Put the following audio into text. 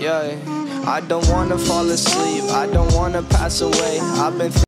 Yeah, I don't wanna fall asleep. I don't wanna pass away. I've been.